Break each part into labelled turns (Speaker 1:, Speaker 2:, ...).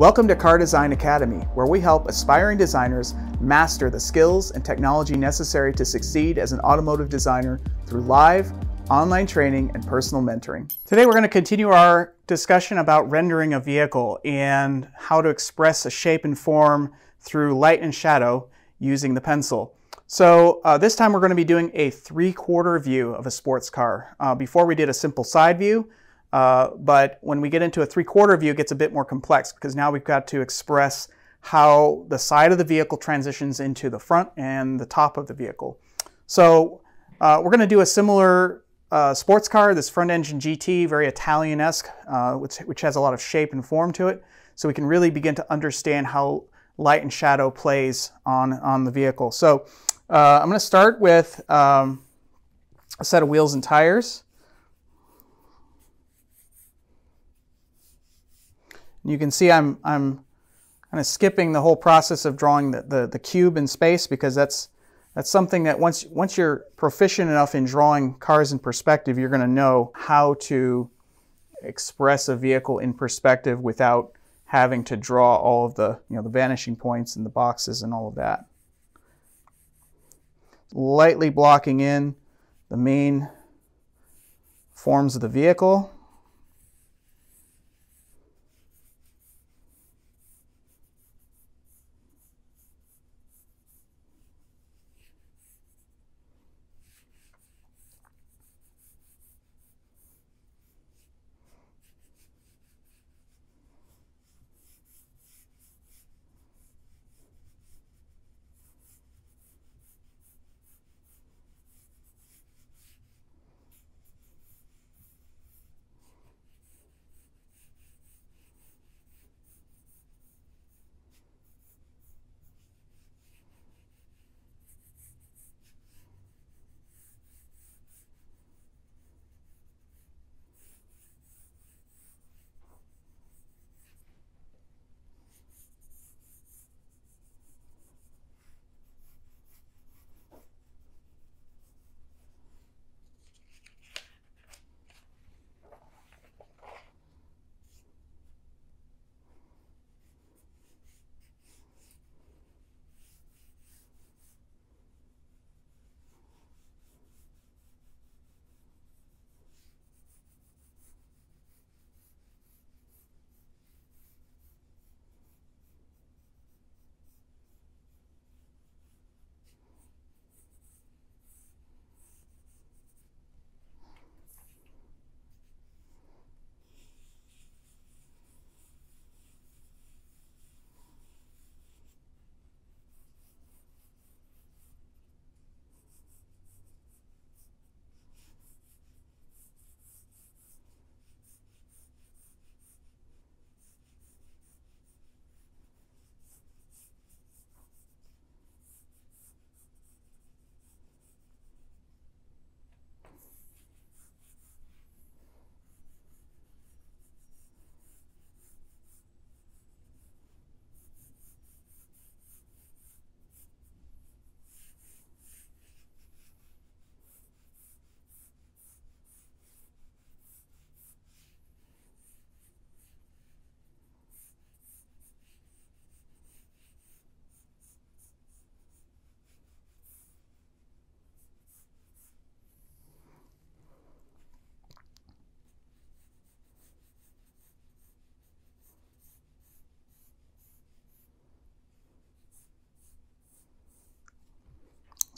Speaker 1: Welcome to Car Design Academy, where we help aspiring designers master the skills and technology necessary to succeed as an automotive designer through live, online training, and personal mentoring. Today we're going to continue our discussion about rendering a vehicle and how to express a shape and form through light and shadow using the pencil. So uh, this time we're going to be doing a three-quarter view of a sports car. Uh, before we did a simple side view, uh, but when we get into a three-quarter view, it gets a bit more complex because now we've got to express how the side of the vehicle transitions into the front and the top of the vehicle. So uh, we're going to do a similar uh, sports car, this front engine GT, very Italian-esque, uh, which, which has a lot of shape and form to it. So we can really begin to understand how light and shadow plays on, on the vehicle. So uh, I'm going to start with um, a set of wheels and tires. You can see I'm, I'm kind of skipping the whole process of drawing the, the, the, cube in space because that's, that's something that once, once you're proficient enough in drawing cars in perspective, you're going to know how to express a vehicle in perspective without having to draw all of the, you know, the vanishing points and the boxes and all of that. Lightly blocking in the main forms of the vehicle.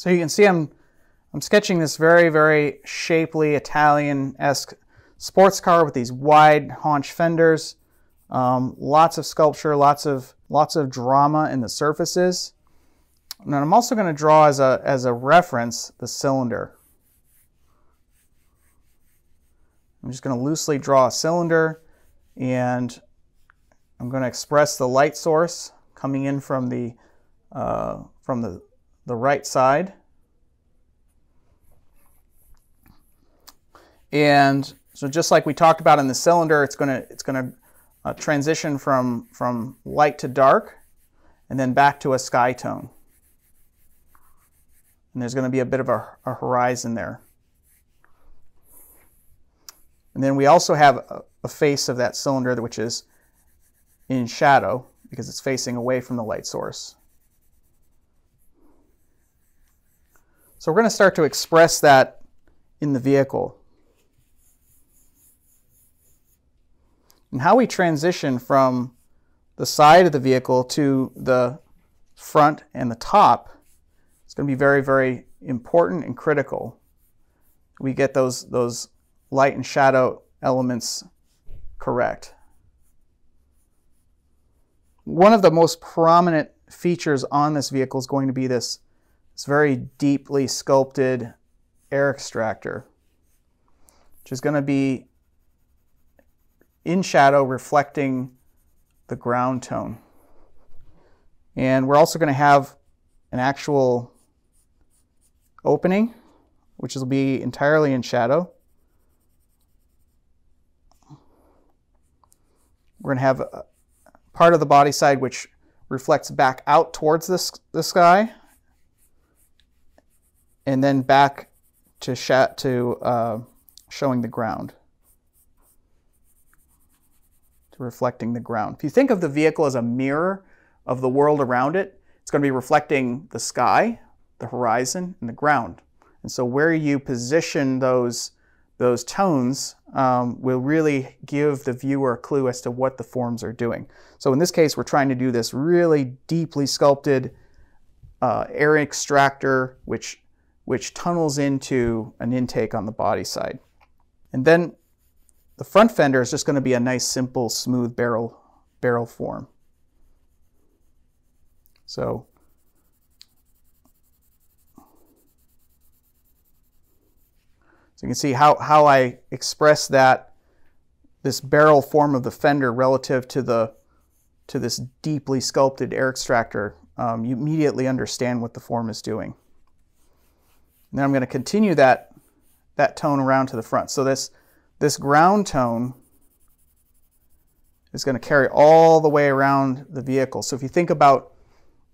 Speaker 1: So you can see I'm, I'm sketching this very, very shapely Italian-esque sports car with these wide haunch fenders. Um, lots of sculpture, lots of, lots of drama in the surfaces. And I'm also going to draw as a, as a reference the cylinder. I'm just going to loosely draw a cylinder and I'm going to express the light source coming in from the, uh, from the the right side. And so just like we talked about in the cylinder, it's going to it's going to uh, transition from from light to dark and then back to a sky tone. And there's going to be a bit of a, a horizon there. And then we also have a, a face of that cylinder which is in shadow because it's facing away from the light source. So we're going to start to express that in the vehicle. And how we transition from the side of the vehicle to the front and the top is going to be very, very important and critical. We get those, those light and shadow elements correct. One of the most prominent features on this vehicle is going to be this, this very deeply sculpted air extractor, which is going to be in shadow reflecting the ground tone. And we're also going to have an actual opening, which will be entirely in shadow. We're going to have a part of the body side which reflects back out towards the, the sky and then back to, to uh, showing the ground, to reflecting the ground. If you think of the vehicle as a mirror of the world around it, it's going to be reflecting the sky, the horizon, and the ground. And so where you position those, those tones um, will really give the viewer a clue as to what the forms are doing. So in this case, we're trying to do this really deeply sculpted uh, air extractor, which which tunnels into an intake on the body side. And then the front fender is just going to be a nice, simple, smooth barrel, barrel form. So So you can see how, how I express that, this barrel form of the fender relative to the to this deeply sculpted air extractor. Um, you immediately understand what the form is doing. And then I'm going to continue that, that tone around to the front. So this, this ground tone is going to carry all the way around the vehicle. So if you think about,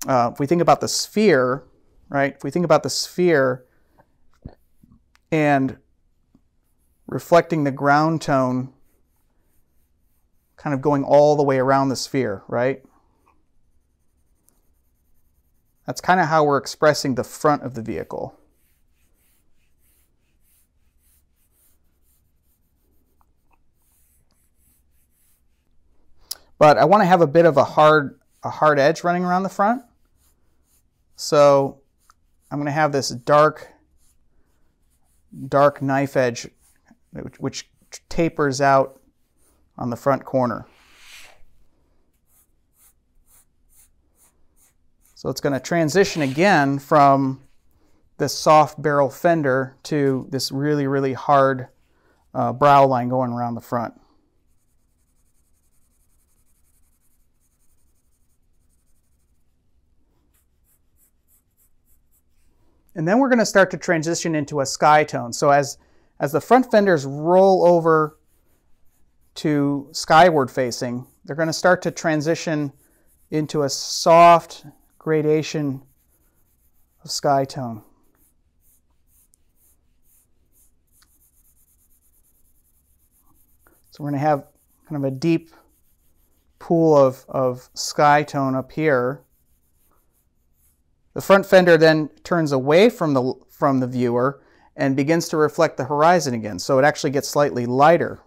Speaker 1: uh, if we think about the sphere, right? If we think about the sphere and reflecting the ground tone kind of going all the way around the sphere, right? That's kind of how we're expressing the front of the vehicle. But I want to have a bit of a hard, a hard edge running around the front. So I'm going to have this dark, dark knife edge, which, which tapers out on the front corner. So it's going to transition again from this soft barrel fender to this really, really hard uh, brow line going around the front. And then we're going to start to transition into a sky tone. So as, as the front fenders roll over to skyward facing, they're going to start to transition into a soft gradation of sky tone. So we're going to have kind of a deep pool of, of sky tone up here. The front fender then turns away from the, from the viewer and begins to reflect the horizon again. So it actually gets slightly lighter.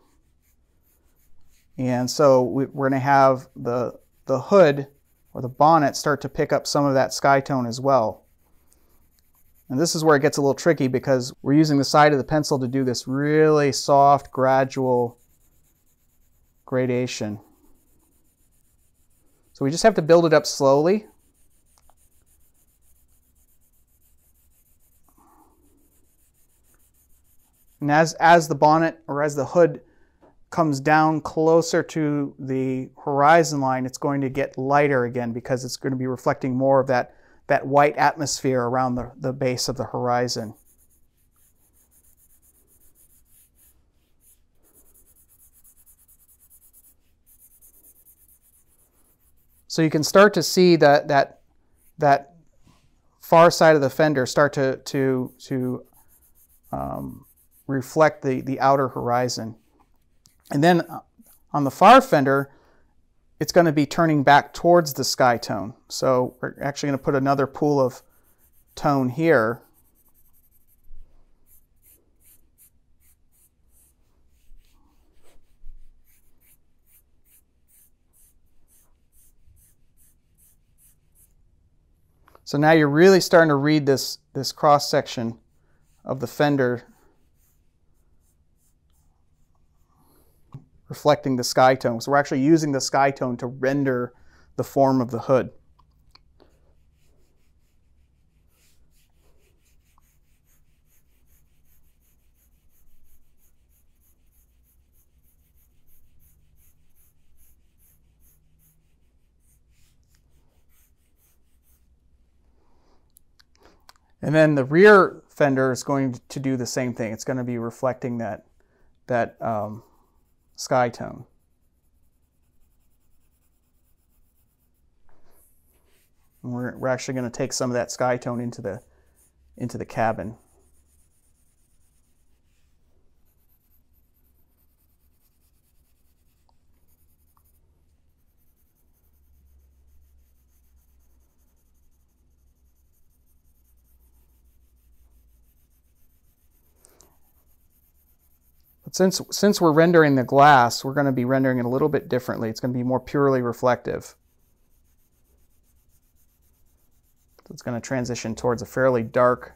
Speaker 1: And so we're going to have the, the hood or the bonnet start to pick up some of that sky tone as well. And this is where it gets a little tricky because we're using the side of the pencil to do this really soft, gradual gradation. So we just have to build it up slowly. And as, as the bonnet or as the hood comes down closer to the horizon line, it's going to get lighter again because it's going to be reflecting more of that, that white atmosphere around the, the base of the horizon. So you can start to see that, that, that far side of the fender start to, to, to um, reflect the, the outer horizon. And then uh, on the far fender, it's going to be turning back towards the sky tone. So we're actually going to put another pool of tone here. So now you're really starting to read this, this cross section of the fender reflecting the sky tone. So we're actually using the sky tone to render the form of the hood. And then the rear fender is going to do the same thing. It's going to be reflecting that, that um, sky tone. And we're, we're actually going to take some of that sky tone into the, into the cabin. Since, since we're rendering the glass, we're going to be rendering it a little bit differently. It's going to be more purely reflective. So it's going to transition towards a fairly dark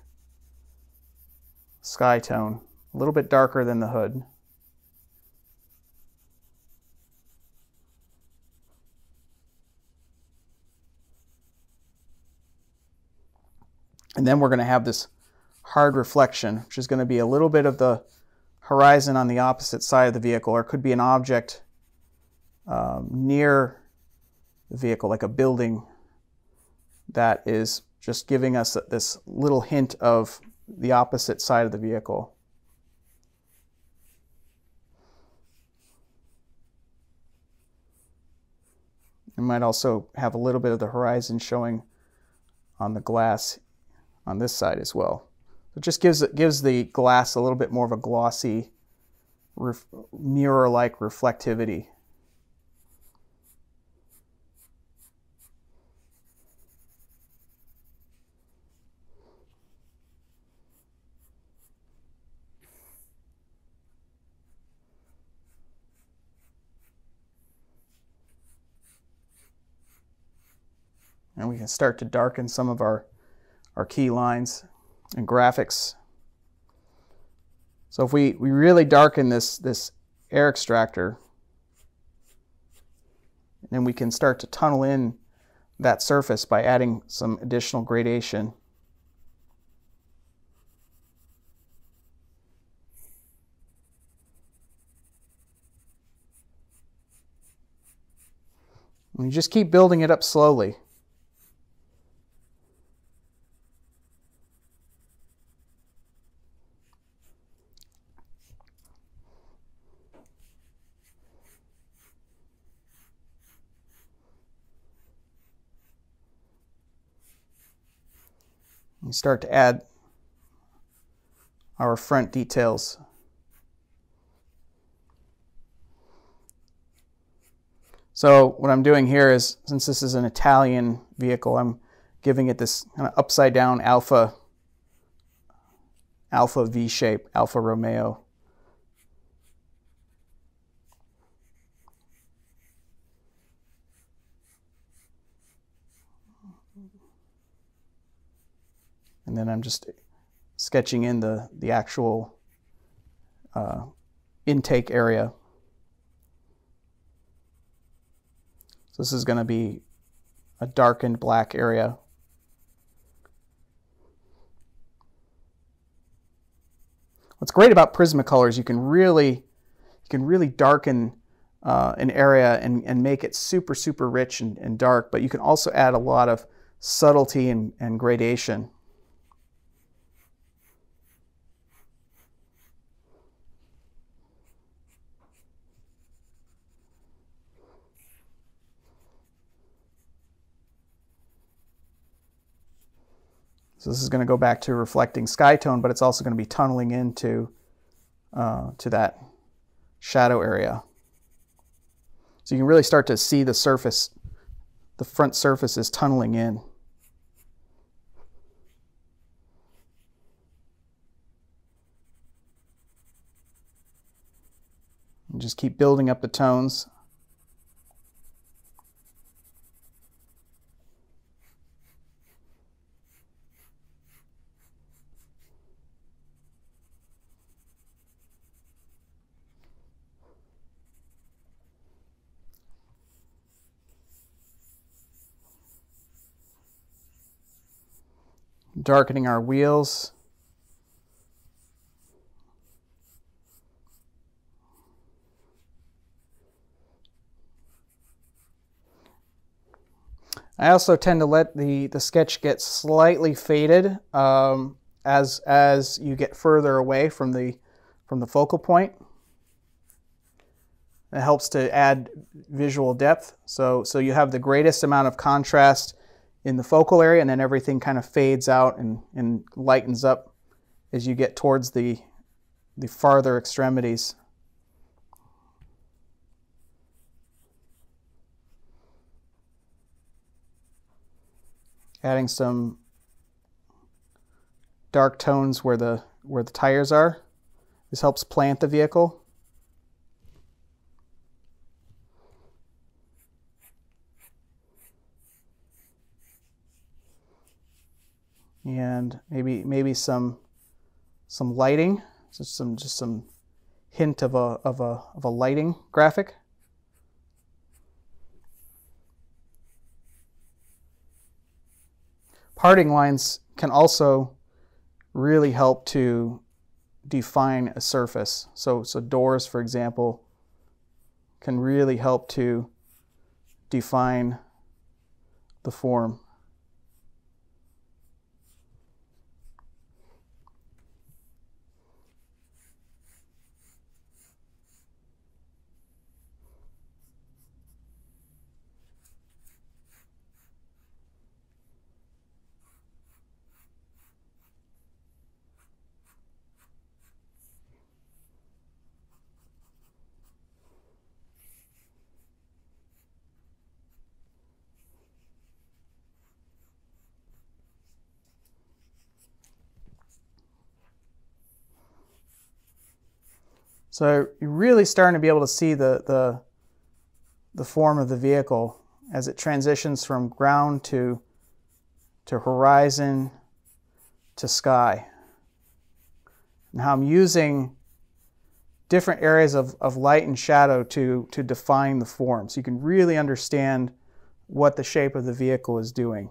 Speaker 1: sky tone, a little bit darker than the hood. And then we're going to have this hard reflection, which is going to be a little bit of the horizon on the opposite side of the vehicle, or it could be an object um, near the vehicle, like a building that is just giving us this little hint of the opposite side of the vehicle. You might also have a little bit of the horizon showing on the glass on this side as well. It just gives it gives the glass a little bit more of a glossy, ref, mirror-like reflectivity. And we can start to darken some of our, our key lines and graphics. So if we, we really darken this, this air extractor, then we can start to tunnel in that surface by adding some additional gradation. And you just keep building it up slowly. Start to add our front details. So what I'm doing here is, since this is an Italian vehicle, I'm giving it this kind of upside down alpha, alpha V shape, Alfa Romeo. And then I'm just sketching in the, the actual uh, intake area. So this is going to be a darkened black area. What's great about Prismacolor is you can really you can really darken uh, an area and, and make it super, super rich and, and dark, but you can also add a lot of subtlety and, and gradation. So this is going to go back to reflecting sky tone, but it's also going to be tunneling into uh, to that shadow area. So you can really start to see the surface, the front surface is tunneling in. And just keep building up the tones. Darkening our wheels. I also tend to let the, the sketch get slightly faded um, as, as you get further away from the, from the focal point. It helps to add visual depth. So, so you have the greatest amount of contrast in the focal area and then everything kind of fades out and, and lightens up as you get towards the, the farther extremities. Adding some dark tones where the where the tires are. This helps plant the vehicle. And maybe maybe some some lighting, just some just some hint of a of a of a lighting graphic. Parting lines can also really help to define a surface. So so doors, for example, can really help to define the form. So you're really starting to be able to see the, the, the form of the vehicle as it transitions from ground to, to horizon to sky. And how I'm using different areas of, of light and shadow to, to define the form. So you can really understand what the shape of the vehicle is doing.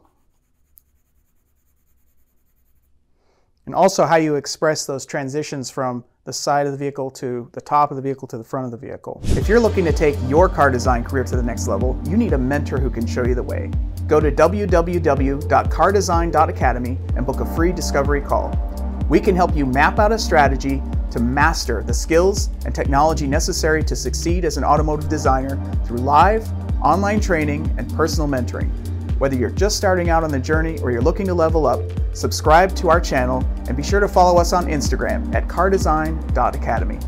Speaker 1: And also how you express those transitions from the side of the vehicle to the top of the vehicle to the front of the vehicle. If you're looking to take your car design career to the next level, you need a mentor who can show you the way. Go to www.cardesign.academy and book a free discovery call. We can help you map out a strategy to master the skills and technology necessary to succeed as an automotive designer through live, online training, and personal mentoring. Whether you're just starting out on the journey or you're looking to level up, subscribe to our channel and be sure to follow us on Instagram at cardesign.academy.